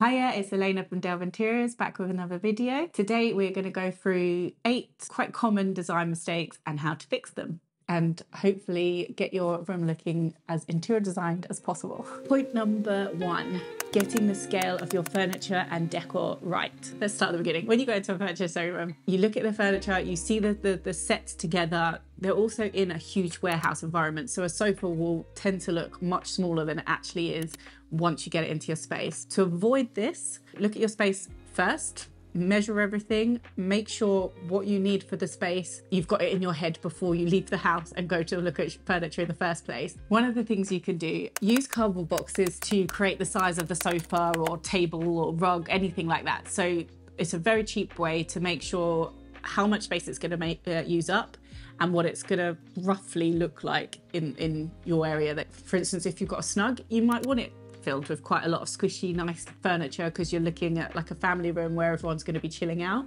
Hiya, it's Alana from Delve Interiors back with another video. Today we're going to go through eight quite common design mistakes and how to fix them and hopefully get your room looking as interior designed as possible. Point number one, getting the scale of your furniture and decor right. Let's start at the beginning. When you go into a furniture showroom, you look at the furniture, you see the, the, the sets together. They're also in a huge warehouse environment. So a sofa will tend to look much smaller than it actually is once you get it into your space. To avoid this, look at your space first measure everything, make sure what you need for the space, you've got it in your head before you leave the house and go to look at furniture in the first place. One of the things you can do, use cardboard boxes to create the size of the sofa or table or rug, anything like that. So it's a very cheap way to make sure how much space it's going to make uh, use up and what it's going to roughly look like in in your area that for instance if you've got a snug you might want it filled with quite a lot of squishy, nice furniture because you're looking at like a family room where everyone's going to be chilling out.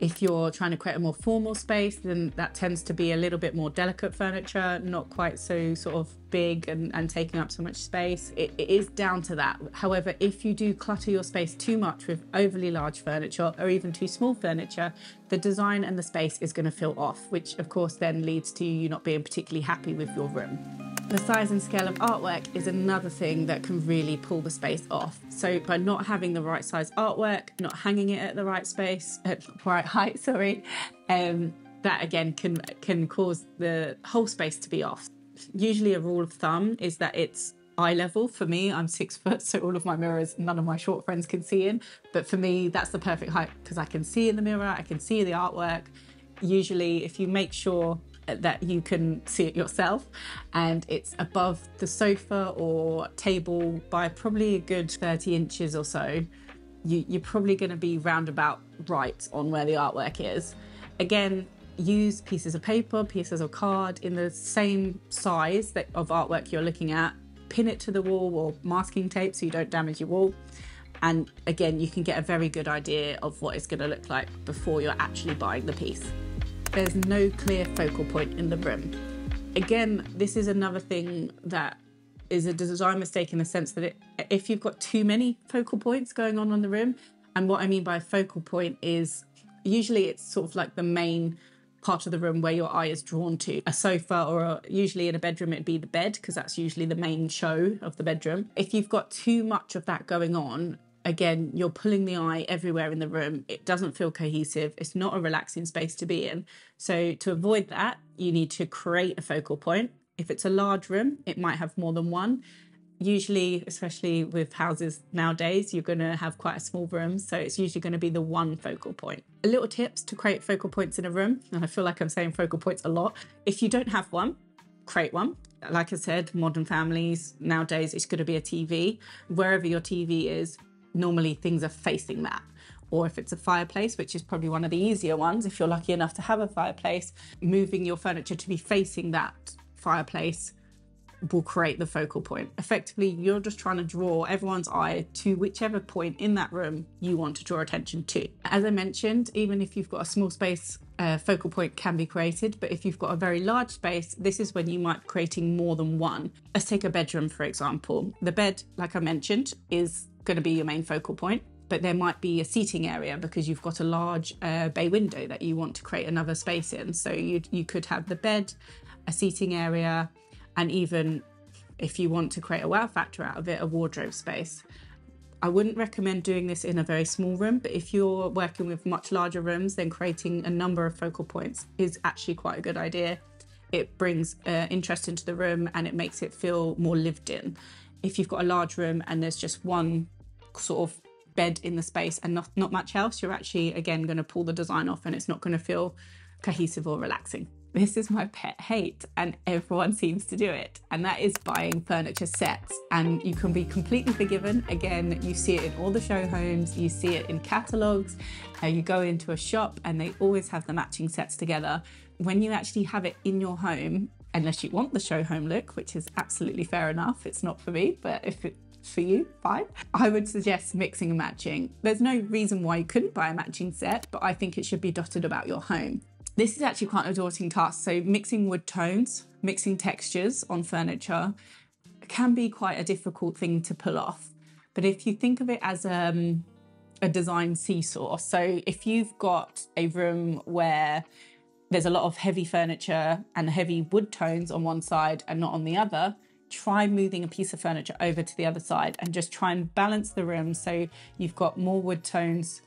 If you're trying to create a more formal space, then that tends to be a little bit more delicate furniture, not quite so sort of big and, and taking up so much space. It, it is down to that. However, if you do clutter your space too much with overly large furniture or even too small furniture, the design and the space is going to feel off, which of course then leads to you not being particularly happy with your room. The size and scale of artwork is another thing that can really pull the space off. So by not having the right size artwork, not hanging it at the right space, at the right height, sorry, um, that again can can cause the whole space to be off. Usually a rule of thumb is that it's eye level. For me, I'm six foot, so all of my mirrors, none of my short friends can see in. But for me, that's the perfect height because I can see in the mirror, I can see the artwork. Usually, if you make sure that you can see it yourself. And it's above the sofa or table by probably a good 30 inches or so. You, are probably going to be roundabout right on where the artwork is. Again use pieces of paper pieces of card in the same size that, of artwork you're looking at. Pin it to the wall or masking tape so you don't damage your wall. And again you can get a very good idea of what it's going to look like before you're actually buying the piece there's no clear focal point in the room. Again, this is another thing that is a design mistake in the sense that it, if you've got too many focal points going on in the room, and what I mean by focal point is usually it's sort of like the main part of the room where your eye is drawn to a sofa or a, usually in a bedroom it'd be the bed because that's usually the main show of the bedroom if you've got too much of that going on again, you're pulling the eye everywhere in the room. It doesn't feel cohesive. It's not a relaxing space to be in. So, to avoid that, you need to create a focal point. If it's a large room, it might have more than one. Usually, especially with houses nowadays, you're going to have quite a small room. So, it's usually going to be the one focal point. A little tips to create focal points in a room. And I feel like I'm saying focal points a lot. If you don't have one, create one. Like I said, modern families nowadays, it's going to be a TV. Wherever your TV is, normally things are facing that. Or if it's a fireplace, which is probably one of the easier ones, if you're lucky enough to have a fireplace, moving your furniture to be facing that fireplace will create the focal point. Effectively, you're just trying to draw everyone's eye to whichever point in that room you want to draw attention to. As I mentioned, even if you've got a small space, a focal point can be created, but if you've got a very large space, this is when you might be creating more than one. Let's take a bedroom, for example. The bed, like I mentioned, is going to be your main focal point but there might be a seating area because you've got a large uh, bay window that you want to create another space in. So you you could have the bed, a seating area, and even if you want to create a wow factor out of it, a wardrobe space. I wouldn't recommend doing this in a very small room, but if you're working with much larger rooms, then creating a number of focal points is actually quite a good idea. It brings uh, interest into the room and it makes it feel more lived in. If you've got a large room and there's just one sort of bed in the space and not, not much else, you're actually, again, going to pull the design off and it's not going to feel cohesive or relaxing. This is my pet hate, and everyone seems to do it, and that is buying furniture sets. And you can be completely forgiven. Again, you see it in all the show homes, you see it in catalogs. Uh, you go into a shop, and they always have the matching sets together. When you actually have it in your home, unless you want the show home look, which is absolutely fair enough, it's not for me, but if it for you, fine. I would suggest mixing and matching. There's no reason why you couldn't buy a matching set, but I think it should be dotted about your home. This is actually quite a daunting task. So, mixing wood tones, mixing textures on furniture can be quite a difficult thing to pull off But if you think of it as um, a design seesaw, so if you've got a room where there's a lot of heavy furniture and heavy wood tones on one side and not on the other, try moving a piece of furniture over to the other side and just try and balance the room so you've got more wood tones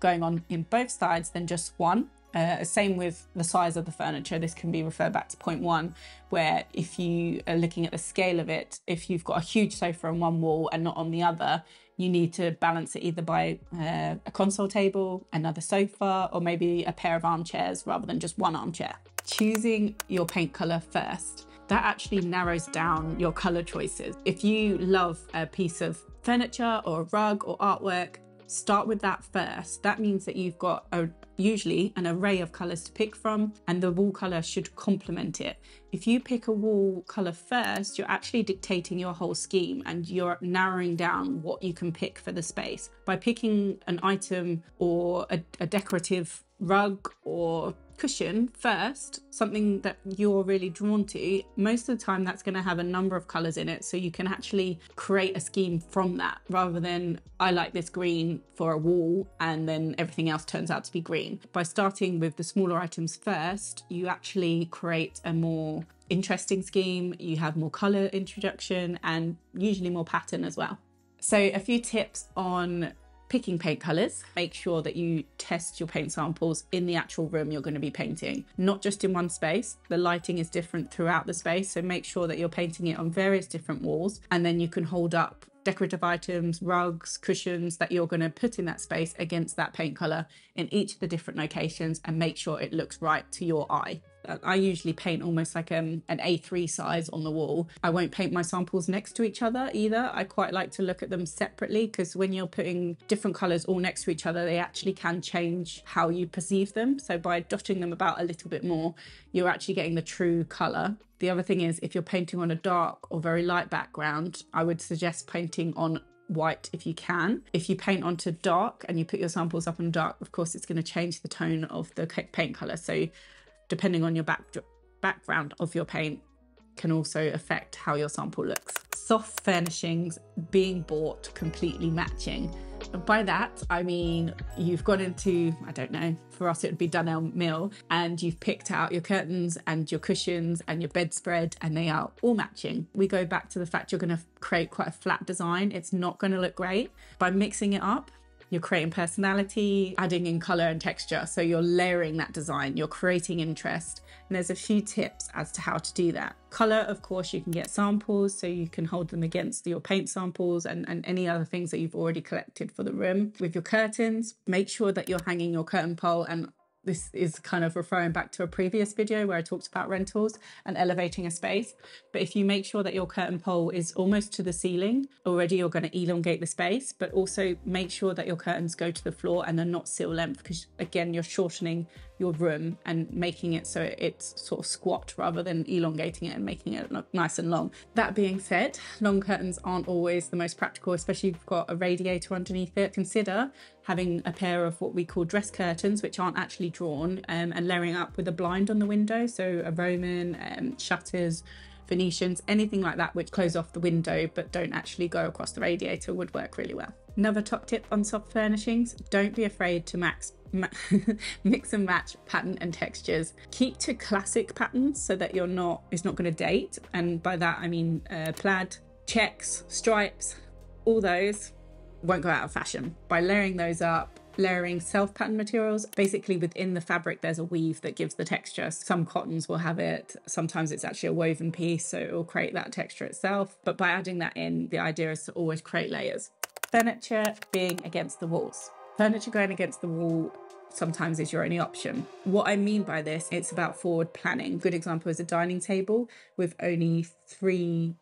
going on in both sides than just one. Uh, same with the size of the furniture. This can be referred back to point one, where if you are looking at the scale of it, if you've got a huge sofa on one wall and not on the other, you need to balance it either by uh, a console table, another sofa, or maybe a pair of armchairs rather than just one armchair. Choosing your paint color first. That actually narrows down your color choices. If you love a piece of furniture or a rug or artwork, start with that first. That means that you've got a, usually an array of colours to pick from, and the wall colour should complement it. If you pick a wall colour first, you're actually dictating your whole scheme and you're narrowing down what you can pick for the space. By picking an item or a, a decorative rug or cushion first, something that you're really drawn to, most of the time that's going to have a number of colors in it. So you can actually create a scheme from that rather than I like this green for a wall and then everything else turns out to be green. By starting with the smaller items first, you actually create a more interesting scheme, you have more color introduction and usually more pattern as well. So, a few tips on picking paint colours, make sure that you test your paint samples in the actual room you're going to be painting, not just in one space. The lighting is different throughout the space, so make sure that you're painting it on various different walls and then you can hold up decorative items, rugs, cushions that you're going to put in that space against that paint colour in each of the different locations and make sure it looks right to your eye. I usually paint almost like um, an A3 size on the wall. I won't paint my samples next to each other either. I quite like to look at them separately because when you're putting different colours all next to each other, they actually can change how you perceive them. So by dotting them about a little bit more, you're actually getting the true colour. The other thing is if you're painting on a dark or very light background, I would suggest painting on white if you can. If you paint onto dark and you put your samples up on dark, of course, it's going to change the tone of the paint colour. So depending on your back, background of your paint, can also affect how your sample looks. Soft furnishings being bought completely matching. By that, I mean you've gone into, I don't know, for us it would be Dunelm Mill, and you've picked out your curtains and your cushions and your bedspread, and they are all matching. We go back to the fact you're going to create quite a flat design. It's not going to look great. By mixing it up, you're creating personality, adding in color and texture. So you're layering that design, you're creating interest. And there's a few tips as to how to do that. Color, of course, you can get samples so you can hold them against your paint samples and, and any other things that you've already collected for the room. With your curtains, make sure that you're hanging your curtain pole and this is kind of referring back to a previous video where I talked about rentals and elevating a space. But if you make sure that your curtain pole is almost to the ceiling, already you're going to elongate the space, but also make sure that your curtains go to the floor and they're not sill length because again, you're shortening your room and making it so it's sort of squat rather than elongating it and making it look nice and long. That being said, long curtains aren't always the most practical, especially if you've got a radiator underneath it. Consider having a pair of what we call dress curtains, which aren't actually drawn, um, and layering up with a blind on the window. So a Roman, um, shutters, Venetians, anything like that, which close off the window but don't actually go across the radiator would work really well. Another top tip on soft furnishings don't be afraid to max mix and match pattern and textures. Keep to classic patterns so that you're not, it's not going to date. And by that, I mean uh, plaid, checks, stripes, all those won't go out of fashion. By layering those up, layering self pattern materials. Basically, within the fabric, there's a weave that gives the texture. Some cottons will have it, sometimes it's actually a woven piece, so it will create that texture itself. But by adding that in, the idea is to always create layers. Furniture being against the walls. Furniture going against the wall sometimes is your only option. What I mean by this, it's about forward planning. Good example is a dining table with only three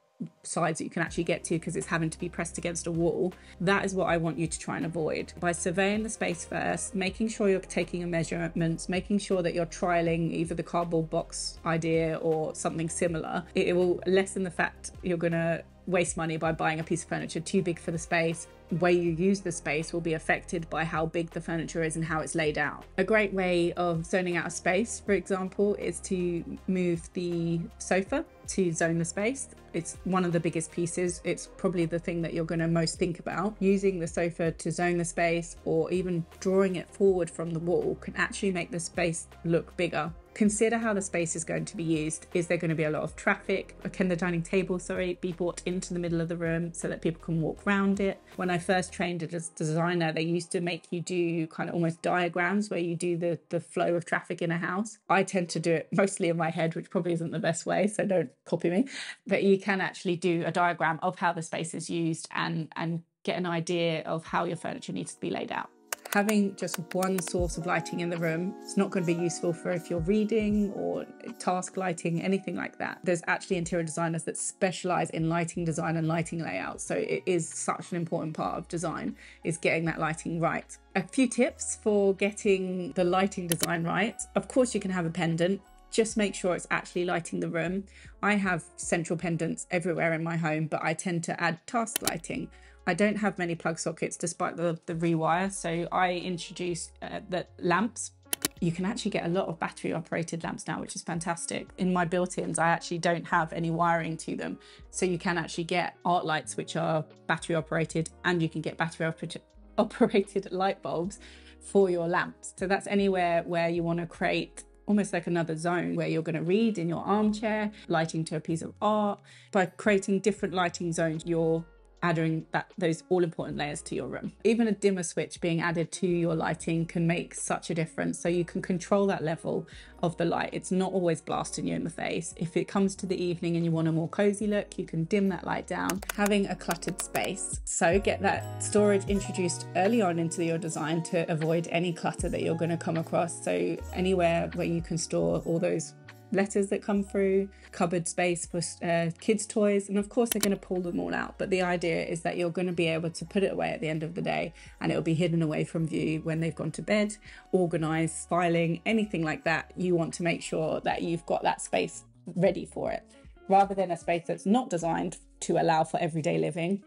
sides that you can actually get to because it's having to be pressed against a wall. That is what I want you to try and avoid. By surveying the space first, making sure you're taking your measurements, making sure that you're trialing either the cardboard box idea or something similar, it will lessen the fact you're going to waste money by buying a piece of furniture too big for the space way you use the space will be affected by how big the furniture is and how it's laid out. A great way of zoning out a space, for example, is to move the sofa to zone the space. It's one of the biggest pieces. It's probably the thing that you're going to most think about. Using the sofa to zone the space or even drawing it forward from the wall can actually make the space look bigger Consider how the space is going to be used. Is there going to be a lot of traffic? Or can the dining table, sorry, be brought into the middle of the room so that people can walk around it? When I first trained as a designer, they used to make you do kind of almost diagrams where you do the, the flow of traffic in a house. I tend to do it mostly in my head, which probably isn't the best way, so don't copy me. But you can actually do a diagram of how the space is used and, and get an idea of how your furniture needs to be laid out having just one source of lighting in the room is not going to be useful for if you're reading or task lighting, anything like that. There's actually interior designers that specialize in lighting design and lighting layout. So it is such an important part of design is getting that lighting right. A few tips for getting the lighting design right. Of course, you can have a pendant just make sure it's actually lighting the room. I have central pendants everywhere in my home, but I tend to add task lighting. I don't have many plug sockets despite the, the rewire, so I introduced uh, the lamps. You can actually get a lot of battery operated lamps now, which is fantastic. In my built-ins, I actually don't have any wiring to them. So you can actually get art lights, which are battery operated, and you can get battery operated, operated light bulbs for your lamps. So that's anywhere where you want to create almost like another zone where you're going to read in your armchair, lighting to a piece of art. By creating different lighting zones, you're adding that those all important layers to your room. Even a dimmer switch being added to your lighting can make such a difference. So you can control that level of the light. It's not always blasting you in the face. If it comes to the evening and you want a more cozy look, you can dim that light down. Having a cluttered space. So get that storage introduced early on into your design to avoid any clutter that you're going to come across. So anywhere where you can store all those letters that come through, cupboard space for uh, kids' toys, and of course they're going to pull them all out. But the idea is that you're going to be able to put it away at the end of the day and it'll be hidden away from view when they've gone to bed, organized, filing, anything like that. You want to make sure that you've got that space ready for it rather than a space that's not designed to allow for everyday living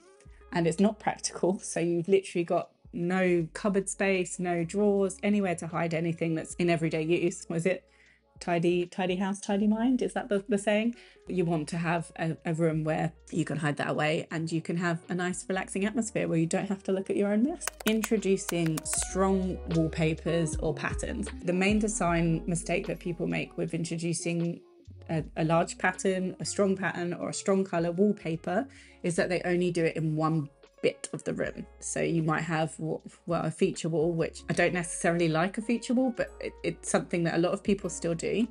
and it's not practical. So you've literally got no cupboard space, no drawers, anywhere to hide anything that's in everyday use. Was it tidy tidy house tidy mind? Is that the, the saying? You want to have a, a, room where you can hide that away and you can have a nice relaxing atmosphere where you don't have to look at your own mess. Introducing strong wallpapers or patterns. The main design mistake that people make with introducing a, a large pattern a strong pattern or a strong color wallpaper is that they only do it in one bit of the room. So you might have, well, a feature wall, which I don't necessarily like a feature wall, but it, it's something that a lot of people still do.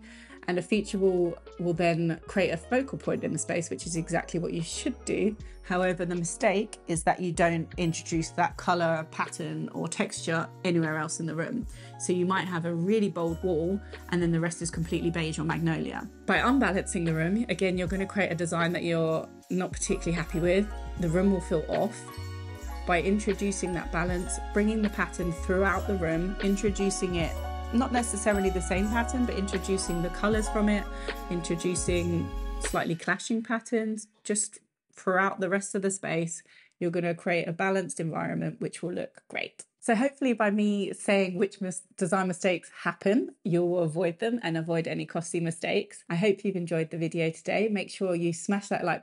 And a feature wall will then create a focal point in the space, which is exactly what you should do. However, the mistake is that you don't introduce that color, pattern, or texture anywhere else in the room. So you might have a really bold wall and then the rest is completely beige or magnolia. By unbalancing the room, again, you're going to create a design that you're not particularly happy with. The room will feel off by introducing that balance, bringing the pattern throughout the room, introducing it not necessarily the same pattern, but introducing the colors from it, introducing slightly clashing patterns just throughout the rest of the space. You're going to create a balanced environment which will look great. So, hopefully, by me saying which mis- design mistakes happen, you'll avoid them and avoid any costly mistakes. I hope you've enjoyed the video today. Make sure you smash that like button